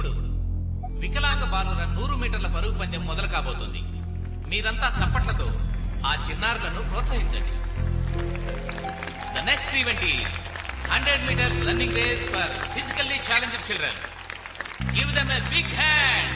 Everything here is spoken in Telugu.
ఇప్పుడు వికలాంగ బాలుర నూరు మీటర్ల పరుగు పందెం మొదలు కాబోతుంది. మీరంతా చప్పట్లతో ఆ చిన్నారులను ప్రోత్సహించండి. The next event is hundred meters running race for physically challenged children give them a big hand